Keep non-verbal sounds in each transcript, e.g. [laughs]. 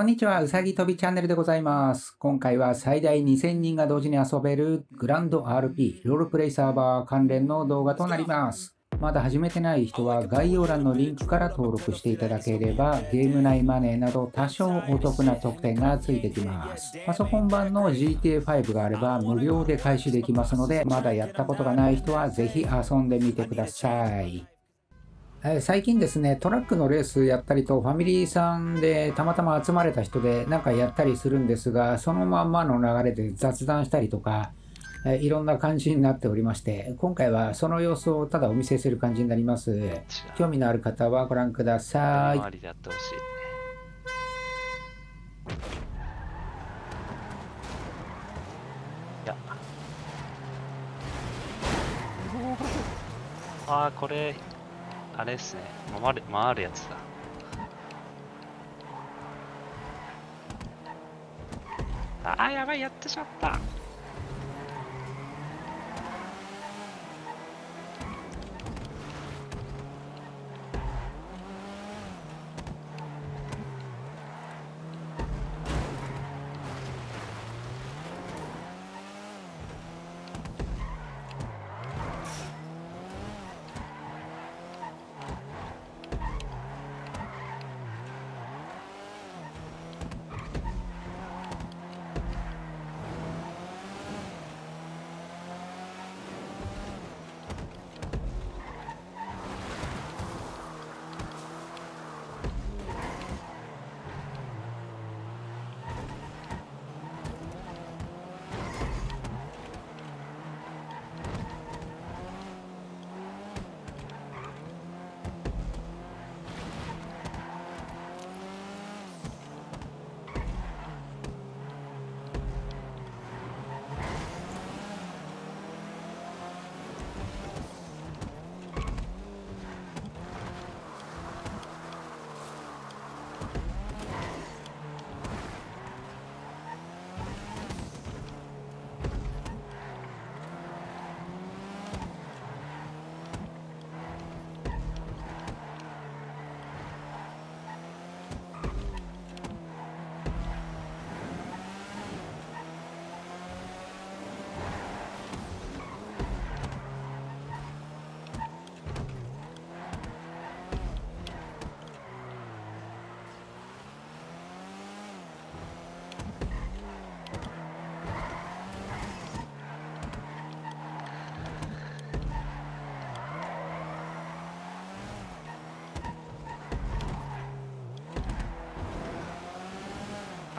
こんにちは、うさぎ飛びチャンネルでございます。今回は最大2000人が同時に遊べるグランド RP ロールプレイサーバー関連の動画となります。まだ始めてない人は概要欄のリンクから登録していただければゲーム内マネーなど多少お得な特典がついてきます。パソコン版の GTA5 があれば無料で開始できますのでまだやったことがない人はぜひ遊んでみてください。えー最近ですね、トラックのレースやったりと、ファミリーさんでたまたま集まれた人でなんかやったりするんですが、そのまんまの流れで雑談したりとか、えーいろんな感じになっておりまして、今回はその様子をただお見せする感じになります。興味のある方はご覧ください。周りでやってほしいねいやああこれあれですね。回る回るやつだ。ああやばいやってしまった。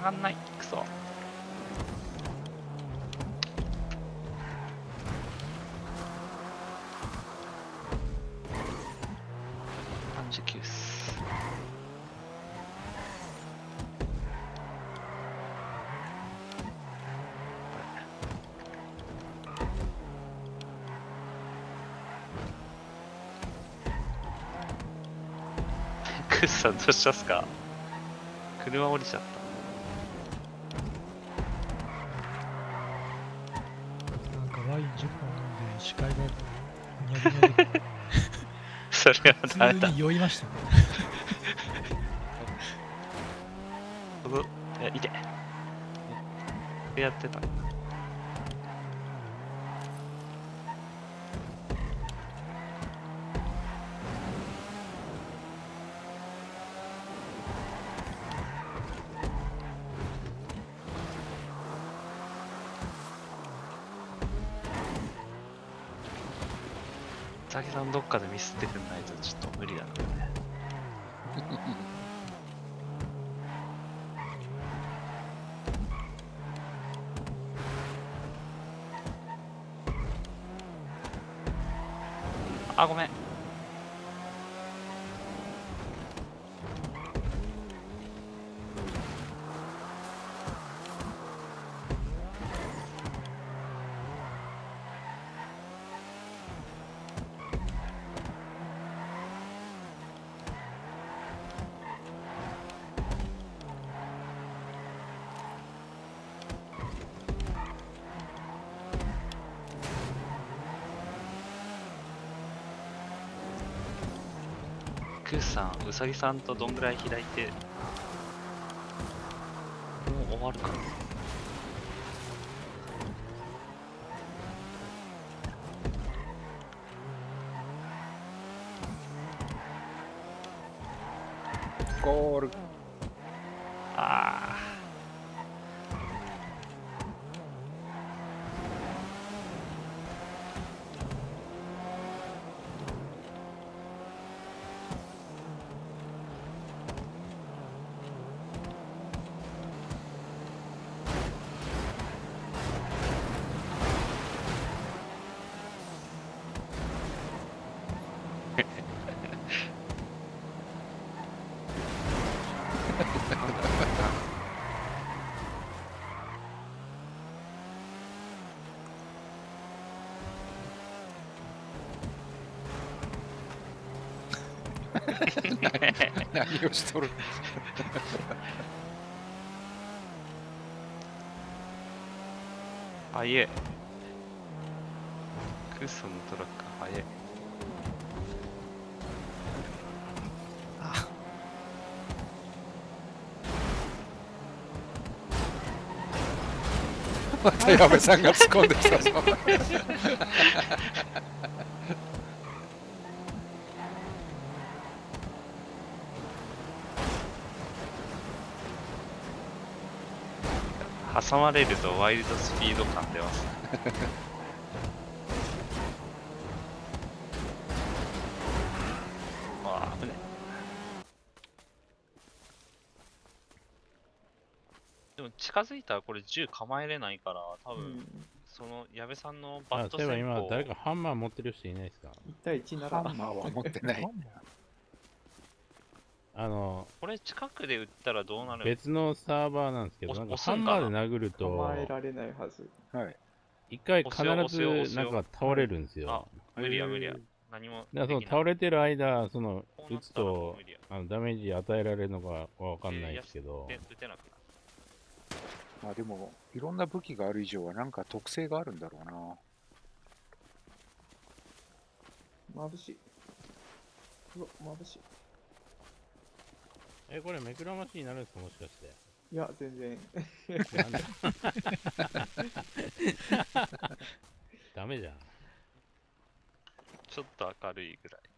上がんない。くそ。39っす。クス [laughs] さんどうしたっすか？車降りちゃった。ワイン10本飲んで視界がそれはダメだ普通に酔いましたね。このいやいて。やってたザキさんどっかでミスってくんないとちょっと無理だなね。あごめん。クーさん、ウサギさんとどんぐらい開いてもう終わるかなゴール。あ何をしとる？あ、速え。クソのトラック速え。また矢部さんが突っ込んできたぞ。挟まれるとワイルドスピード感出ます。[laughs] あ危ね。でも近づいたらこれ銃構えれないから、多分、うん、その矢部さんのバッあ、そういえば今誰かハンマー持ってる人いないですか？1対1なハらンマーは持ってない。あの、これ近くで撃ったらどうなる？別のサーバーなんですけど、おなんかハンマーで殴ると構、えられないはず。はい。一回必ずよなんか倒れるんですあよ。、無理や無理や。何もできない倒れてる間、その撃つこうなったらもうと無理やあのダメージ与えられるのかわかんないですけど、で撃てなくなる。まあでも、いろんな武器がある以上はなんか特性があるんだろうな。眩しい。うわ、眩しい。え、これ目くらましになるんですかもしかして。いや、全然。ダメじゃん。ちょっと明るいぐらい。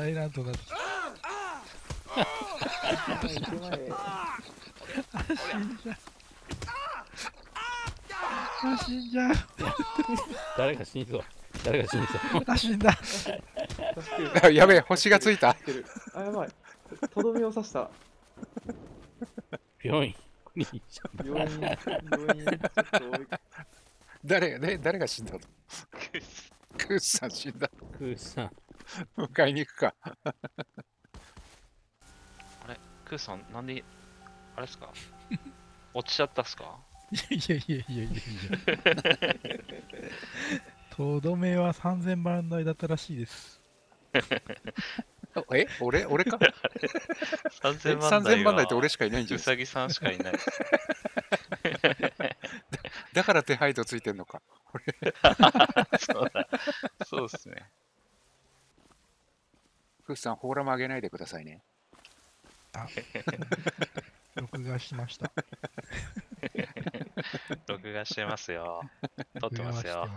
大乱闘だった。死んじゃう。誰か死にそう。誰か死にそう。あ、死んだ。やべえ、星がついた。あ、やばい。とどめを刺した。病院に行っちゃう病院、病院、ちょっと追い [laughs] 誰、ね、誰が死んだの？クースさん死んだ。クーさん。[laughs] 迎えに行くか。[laughs] あれクーさん、なんで、あれっすか？[laughs] 落ちちゃったっすか？いやいやいやいやいや。とどめは3000番台だったらしいです。え？俺？俺か ?3000 万3000台番台って俺はしかいないんじゃうんさぎさんしかいない。だから手配度ついてんのか。そうだ。そうっすね。クースさん、フォーラム上げないでくださいね。[laughs] 録画しました。[laughs] 録画してますよ。撮ってますよ。